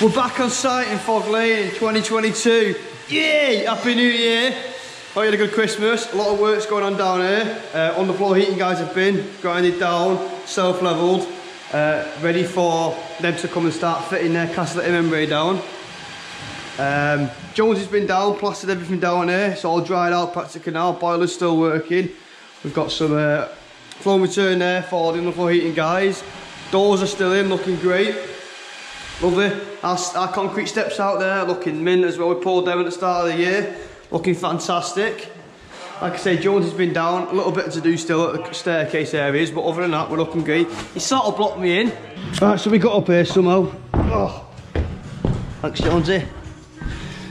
We're back on site in Fog Lane in 2022. Yay! Happy New Year! Hope you had a good Christmas. A lot of work's going on down here. Uh, on the floor heating guys have been grinded down, self-levelled, uh, ready for them to come and start fitting their Castelletti membrane down. Um, Jones has been down, plastered everything down here. It's all dried out practically now. Boiler's still working. We've got some uh, flow return there for the floor heating guys. Doors are still in, looking great. Lovely. Our, our, concrete steps out there looking mint as well. We poured them at the start of the year. Looking fantastic. Like I say, Jones has been down. A little bit to do still at the staircase areas, but other than that, we're looking great. He sort of blocked me in. Right, so we got up here somehow. Oh. Thanks, Jonesy.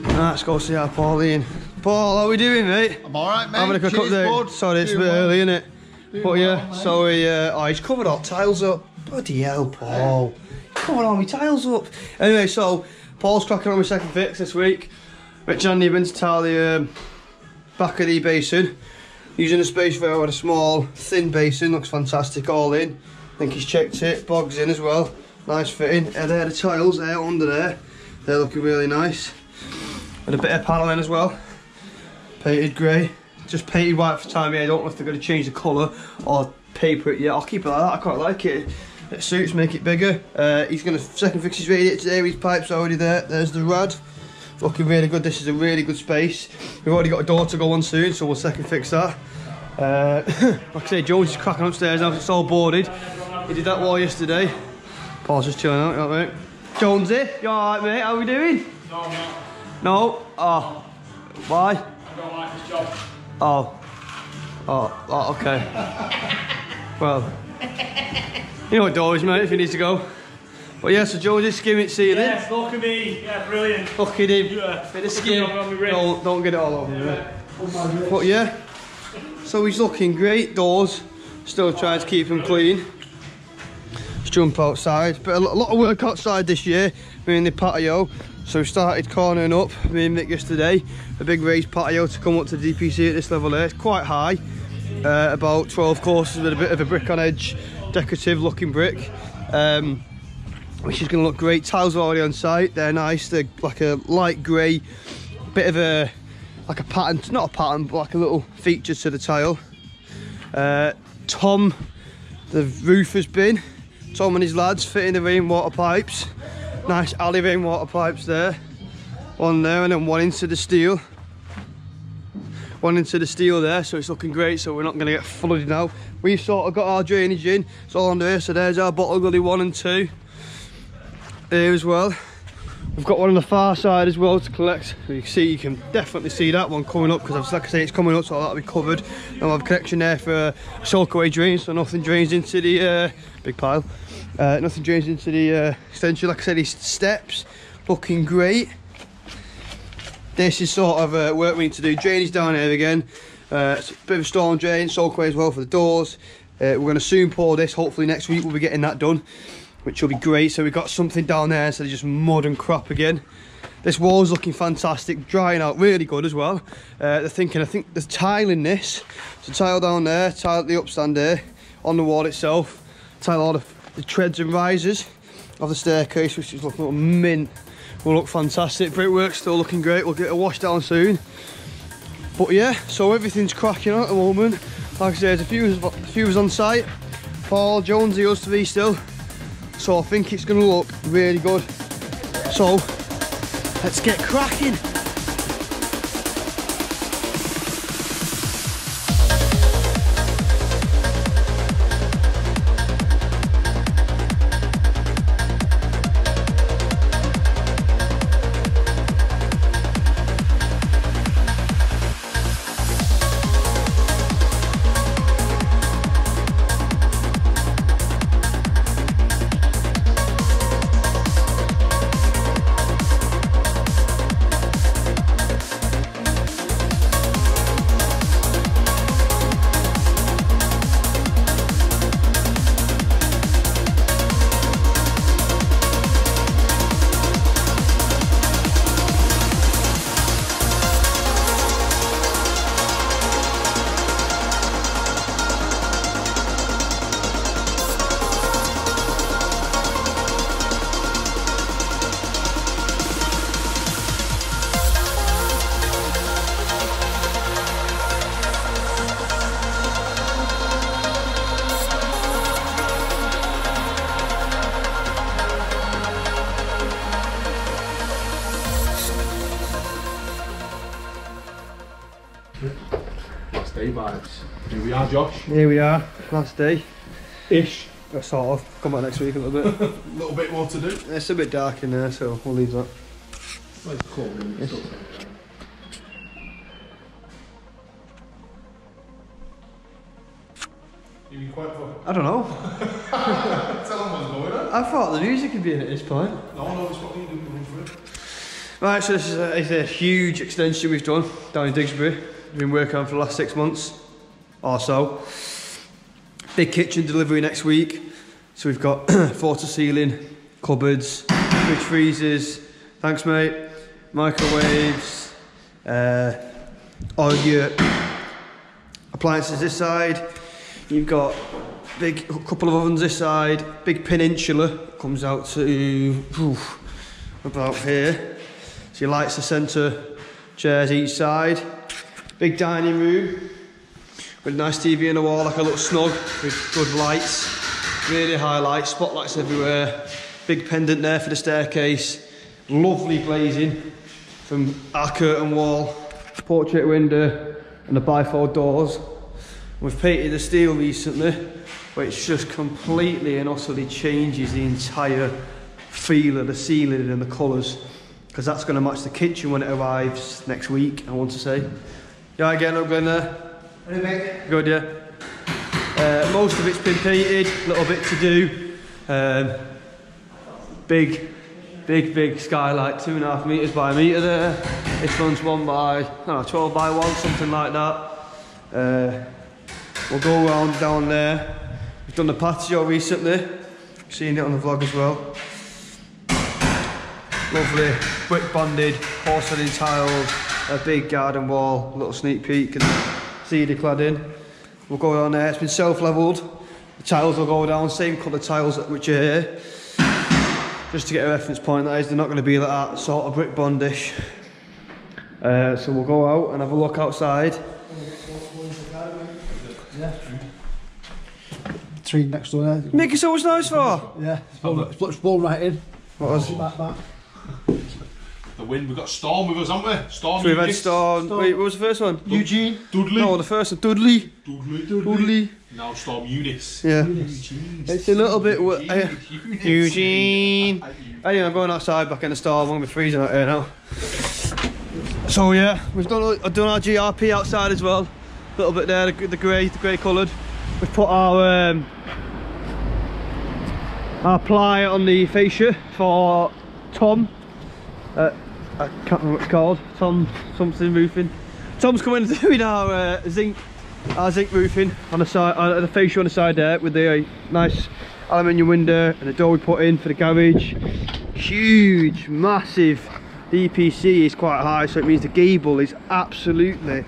Right, let's go see our Pauline. Paul, how are we doing, mate? I'm alright, mate. Having a quick update. Sorry, it's a bit early, isn't it? Doing But yeah, well, so he, uh, oh, he's covered all tiles up. Bloody hell, Paul. Covered all my tiles up. Anyway, so Paul's cracking on with second fix this week. Rich and to tile the um, back of the basin. Using a space rail with a small, thin basin. Looks fantastic all in. I think he's checked it. Bogs in as well. Nice fitting. And there the tiles there under there. They're looking really nice. And a bit of paneling as well. Painted grey. Just painted white for time being. I don't know if they're going to change the colour or paper it yet. I'll keep it like that. I quite like it. It suits, make it bigger. Uh, he's going to second fix his radiator today. His pipe's already there. There's the rad. Looking really good. This is a really good space. We've already got a door to go on soon, so we'll second fix that. Uh, like I say, Jones is cracking upstairs now. It's all boarded. He did that wall yesterday. Paul's just chilling out, you know what I mean? Jonesy, you alright, mate? How we doing? No, I'm not. No? Oh. Why? I don't like this job. Oh. Oh, oh okay. well, you know what door is, mate, if he needs to go. But yeah, so is skimming ceiling. Yes, look at me. Yeah, brilliant. Look at him. Yeah. Bit of skim. on my wrist. Don't, don't get it all over me. But yeah, so he's looking great. Doors, still trying to keep him clean. Let's jump outside. But a lot of work outside this year, me in the patio. So we started cornering up, me and Mick yesterday, a big raised patio to come up to DPC at this level there. It's quite high, uh, about 12 courses with a bit of a brick on edge, decorative looking brick. Um, which is going to look great. Tiles are already on site. They're nice. They're like a light grey, bit of a like a pattern, not a pattern, but like a little feature to the tile. Uh, Tom, the roof has been. Tom and his lads fitting the rainwater pipes. Nice alley rainwater pipes there. One there and then one into the steel. One into the steel there, so it's looking great. So we're not going to get flooded now. We've sort of got our drainage in. It's all under here. So there's our bottle gully one and two here as well. We've got one on the far side as well to collect. You can see, you can definitely see that one coming up because like I say, it's coming up, so that'll be covered. And we'll have a connection there for a soakaway drain, so nothing drains into the uh, big pile. Uh, nothing drains into the uh, extension. Like I said, these steps looking great. This is sort of uh, work we need to do. Drainage down here again. Uh, it's a bit of a storm drain, soakaway as well for the doors. Uh, we're going to soon pour this. Hopefully next week we'll be getting that done which will be great. So we've got something down there instead of just mud and crap again. This wall's looking fantastic, drying out really good as well. Uh, they're thinking, I think there's tile in this. So tile down there, tile at the upstand there, on the wall itself, tile all the, the treads and risers of the staircase, which is looking mint. Will look fantastic. Brickwork's still looking great. We'll get a wash down soon. But yeah, so everything's cracking at the moment. Like I say, there's a few, a few on site. Paul, Jonesy, us three still. So I think it's going to look really good. So let's get cracking. We are, Josh. Here we are, last day. Ish. Uh, Sort of. Come back next week a little bit. A little bit more to do. it's a bit dark in there, so we'll leave that. Well, it's cold, isn't it? Still. You been quiet for? I don't know. Tell them what's going on. I thought the music would be in at this point. No, no, it's what you do. Run for it. Right, so this is a, it's a huge extension we've done down in Didsbury. We've been working on for the last six months or so. Big kitchen delivery next week. So we've got floor to ceiling, cupboards, fridge freezers, thanks mate, microwaves, uh, all your appliances this side. You've got big couple of ovens this side, big peninsula comes out to whew, about here. So your lights the centre, chairs each side. Big dining room with a nice TV on the wall, like a little snug with good lights. Really high lights, spotlights everywhere. Big pendant there for the staircase. Lovely glazing from our curtain wall, portrait window, and the bifold doors. We've painted the steel recently, which just completely and utterly changes the entire feel of the ceiling and the colours. Because that's going to match the kitchen when it arrives next week, I want to say. Yeah, again, I getting up, Glenn there? Good, yeah. Uh, most of it's been painted, a little bit to do. Um, big, big, big skylight, two and a half metres by a metre there. This one's one by, know, 12 by one, something like that. Uh, we'll go around down there. We've done the patio recently, seen it on the vlog as well. Lovely brick bonded porcelain tiles, a big garden wall, little sneak peek cedar cladding. We'll go down there, it's been self-levelled. The tiles will go down, same colour tiles which are here. Just to get a reference point, that is, they're not going to be like that sort of brick bondish. Uh, so we'll go out and have a look outside. Tree next door there. Making so much noise for? Yeah, it's blown, it's blown- it's blown right in. What was? Back, back. The wind, we've got Storm with us, haven't we? Storm. So we've had Eunice. Storm. Wait, what was the first one? Eugene. Dudley. No, the first one. Dudley. Dudley. Dudley. Now Storm Eunice. Yeah. Eugene. It's a little bit. wa- uh, Eunice. Eugene. Anyway, I'm going outside back in the store. I'm going to be freezing out here now. So yeah, we've done I've done our GRP outside as well. A little bit there, the, the grey, the grey coloured. We've put our um, our ply on the fascia for Tom. Uh, I can't remember what it's called. Tom something roofing. Tom's coming and doing our uh, zinc, our zinc roofing on the side, uh, the fascia on the side there with the uh, nice aluminium window and the door we put in for the garage. Huge, massive. The EPC is quite high, so it means the gable is absolutely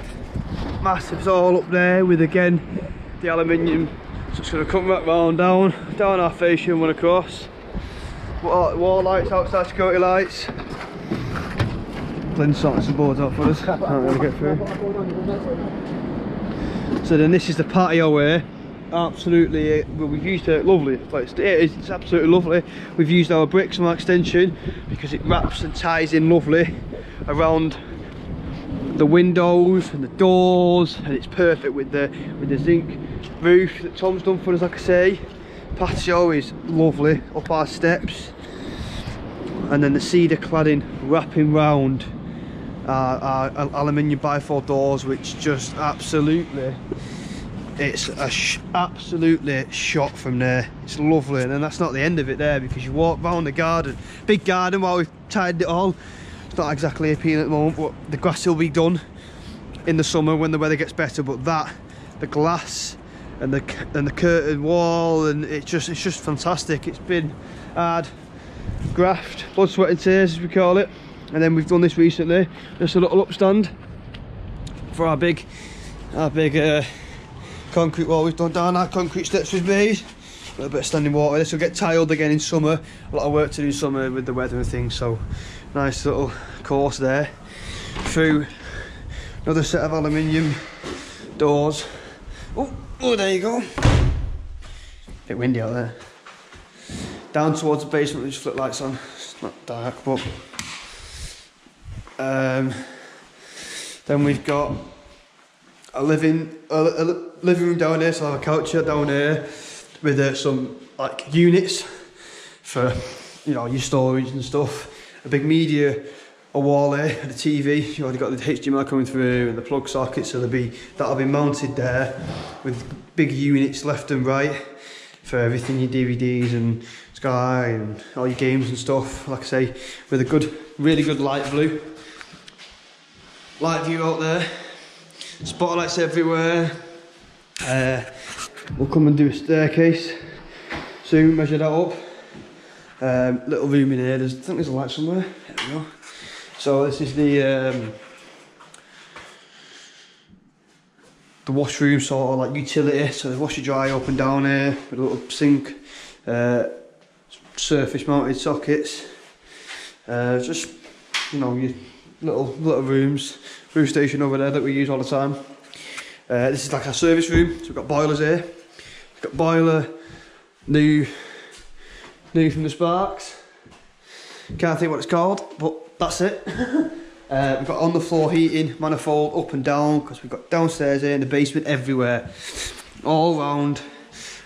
massive. It's all up there with again the aluminium. So it's going to come right round down, down our fascia and run across. Wall, wall lights, outside security lights. Sorting some boards out for us. Get through. So then this is the patio here. Absolutely, well, we've used it lovely. Like it is, it's absolutely lovely. We've used our bricks from our extension because it wraps and ties in lovely around the windows and the doors, and it's perfect with the with the zinc roof that Tom's done for us. Like I say, patio is lovely up our steps, and then the cedar cladding wrapping round our, our al- aluminium bifold doors, which just absolutely it's a sh absolutely shot from there. It's lovely and then that's not the end of it there because you walk round the garden big garden while we've tied it all. It's not exactly appealing at the moment but the grass will be done in the summer when the weather gets better but that the glass and the and the curtain wall and it's just it's just fantastic. It's been hard graft blood sweat and tears as we call it and then we've done this recently. Just a little upstand for our big our big uh, concrete wall we've done down our concrete steps we've made. A little bit of standing water. This will get tiled again in summer. A lot of work to do in summer with the weather and things so nice little course there through another set of aluminium doors. Oh, oh there you go. Bit windy out there. Down towards the basement with just lights on. It's not dark but um, then we've got a living a, a living room down here, so I have a couch down here with uh, some like units for you know your storage and stuff. A big media a wall there, and a TV. You already got the HDMI coming through and the plug socket, so there'll be that'll be mounted there with big units left and right for everything your DVDs and Sky and all your games and stuff. Like I say, with a good, really good light blue. Light view out there. Spotlights everywhere. Uh, we'll come and do a staircase soon, measure that up. Um, little room in here, there's, I think there's a light somewhere. There we go. So this is the um, the washroom sort of like utility. So the washer dry up and down here with a little sink, uh, surface mounted sockets. Uh, just you know your little little rooms, room station over there that we use all the time. Uh, this is like our service room. So we've got boilers here. We've got boiler, new, new from the Sparks. Can't think what it's called, but that's it. uh, we've got on the floor heating, manifold up and down, because we've got downstairs here in the basement everywhere, all round.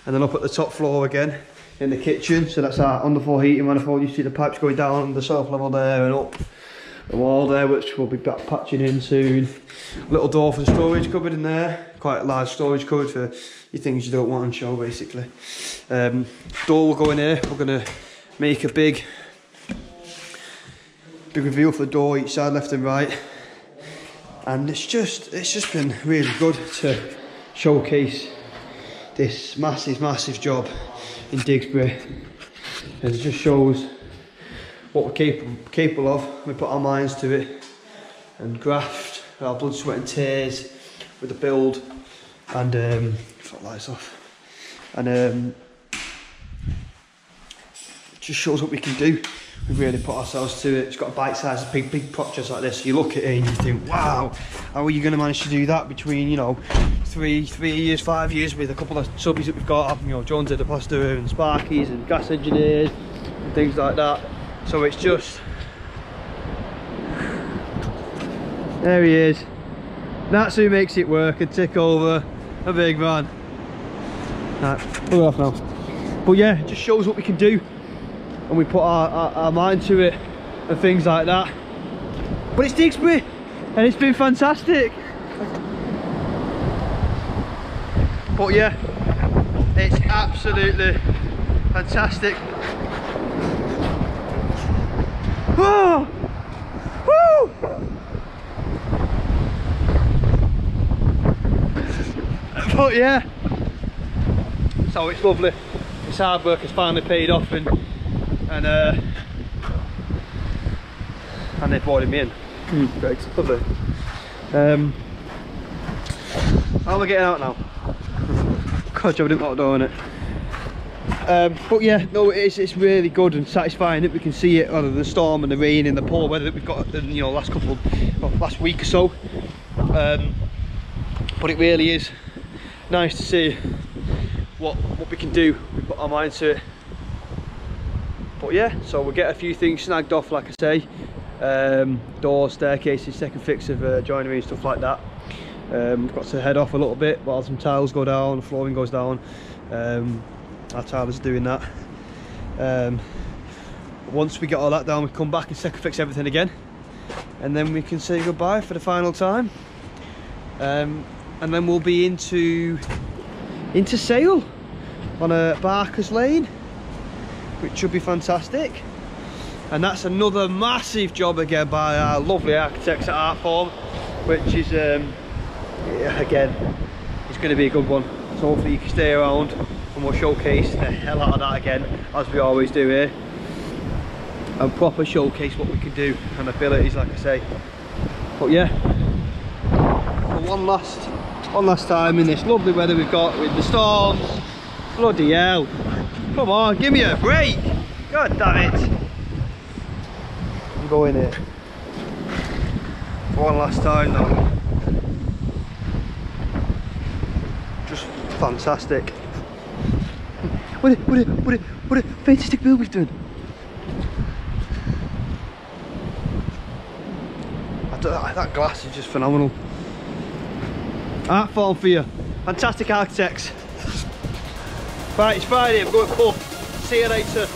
And then up at the top floor again, in the kitchen. So that's our underfloor heating manifold. You see the pipes going down the south level there and up the wall there, which we'll be back patching in soon. Little door for storage cupboard in there. Quite a large storage cupboard for your things you don't want on show, basically. Um, door will go in here. We're gonna make a big, big reveal for the door each side, left and right. And it's just, it's just been really good to showcase this massive, massive job in Didsbury. And it just shows what we're capable, capable of. We put our minds to it and graft our blood, sweat and tears with the build and um, fuck lights off. And um, it just shows what we can do. We've really put ourselves to it. It's got a bite size, big, big projects like this. You look at it and you think, wow, how are you going to manage to do that between, you know, three, three years, five years with a couple of subbies that we've got, you know, the plaster and Sparkies and gas engineers and things like that. So it's just there he is. That's who makes it work and tick over a big man. Right, we're off now. But yeah, it just shows what we can do and we put our, our, our mind to it and things like that. But it's Didsbury and it's been fantastic. But yeah, it's absolutely fantastic. Whoa! Woo! But yeah, so it's lovely. This hard work has finally paid off and and uh, and they've brought him in. Great, lovely. Um, how am I getting out now? God, I didn't want on it. Um, but yeah, no, it's, it's really good and satisfying that we can see it, rather the storm and the rain and the poor weather that we've got, in, you know, last couple, well, last week or so. Um, but it really is nice to see what what we can do. We put our mind to it. But yeah, so we'll get a few things snagged off, like I say, um, doors, staircases, second fix of uh, joinery and stuff like that. Um, we've got to head off a little bit while some tiles go down, flooring goes down. Um, our tilers are doing that. Um, once we get all that down, we come back and second fix everything again, and then we can say goodbye for the final time. Um, and then we'll be into into Sale on a Barker's Lane, which should be fantastic. And that's another massive job again by our lovely architects at Artform, which is um, again, it's going to be a good one. So hopefully you can stay around and we'll showcase the hell out of that again, as we always do here. And proper showcase what we can do and abilities, like I say. But yeah, for one last, one last time in this lovely weather we've got with the storms. Bloody hell. Come on, give me a break. God damn it. I'm going here. For one last time now. Just fantastic. What a, what a, what a, what a fantastic build we've done. That glass is just phenomenal. Art form for you. Fantastic architects. Right, it's Friday, I'm going pub. See you later.